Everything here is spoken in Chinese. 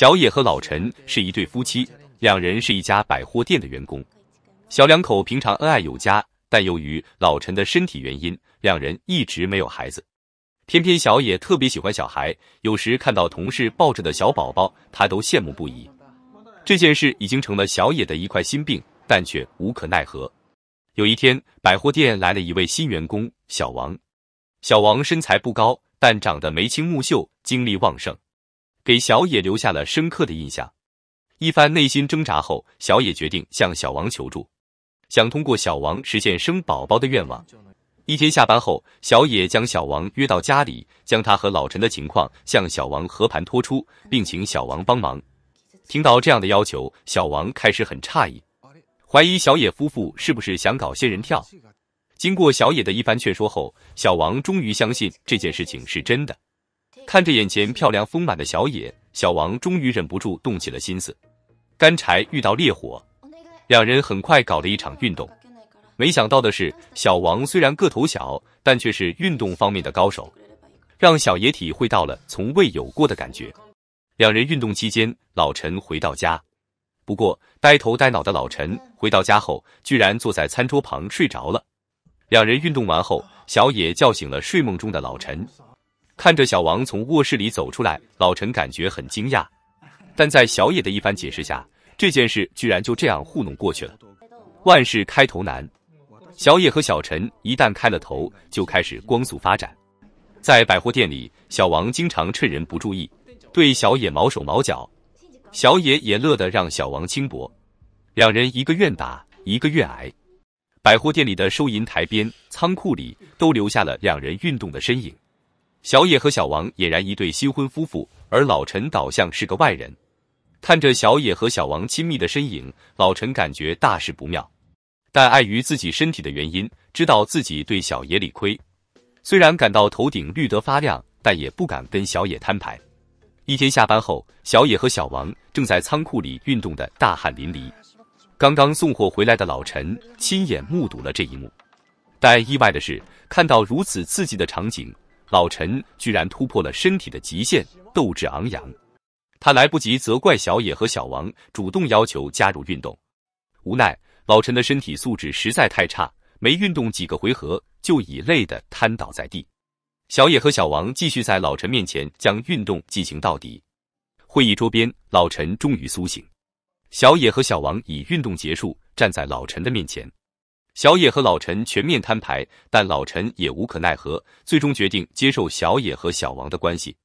小野和老陈是一对夫妻，两人是一家百货店的员工。小两口平常恩爱有加，但由于老陈的身体原因，两人一直没有孩子。偏偏小野特别喜欢小孩，有时看到同事抱着的小宝宝，他都羡慕不已。这件事已经成了小野的一块心病，但却无可奈何。有一天，百货店来了一位新员工小王。小王身材不高，但长得眉清目秀，精力旺盛，给小野留下了深刻的印象。一番内心挣扎后，小野决定向小王求助，想通过小王实现生宝宝的愿望。一天下班后，小野将小王约到家里，将他和老陈的情况向小王和盘托出，并请小王帮忙。听到这样的要求，小王开始很诧异，怀疑小野夫妇是不是想搞仙人跳。经过小野的一番劝说后，小王终于相信这件事情是真的。看着眼前漂亮丰满的小野，小王终于忍不住动起了心思。干柴遇到烈火，两人很快搞了一场运动。没想到的是，小王虽然个头小，但却是运动方面的高手，让小野体会到了从未有过的感觉。两人运动期间，老陈回到家，不过呆头呆脑的老陈回到家后，居然坐在餐桌旁睡着了。两人运动完后，小野叫醒了睡梦中的老陈，看着小王从卧室里走出来，老陈感觉很惊讶，但在小野的一番解释下，这件事居然就这样糊弄过去了。万事开头难。小野和小陈一旦开了头，就开始光速发展。在百货店里，小王经常趁人不注意，对小野毛手毛脚，小野也乐得让小王轻薄。两人一个愿打，一个愿挨。百货店里的收银台边、仓库里都留下了两人运动的身影。小野和小王俨然一对新婚夫妇，而老陈倒像是个外人。看着小野和小王亲密的身影，老陈感觉大事不妙。但碍于自己身体的原因，知道自己对小野理亏，虽然感到头顶绿得发亮，但也不敢跟小野摊牌。一天下班后，小野和小王正在仓库里运动的大汗淋漓，刚刚送货回来的老陈亲眼目睹了这一幕。但意外的是，看到如此刺激的场景，老陈居然突破了身体的极限，斗志昂扬。他来不及责怪小野和小王，主动要求加入运动，无奈。老陈的身体素质实在太差，没运动几个回合就已累得瘫倒在地。小野和小王继续在老陈面前将运动进行到底。会议桌边，老陈终于苏醒。小野和小王以运动结束，站在老陈的面前。小野和老陈全面摊牌，但老陈也无可奈何，最终决定接受小野和小王的关系。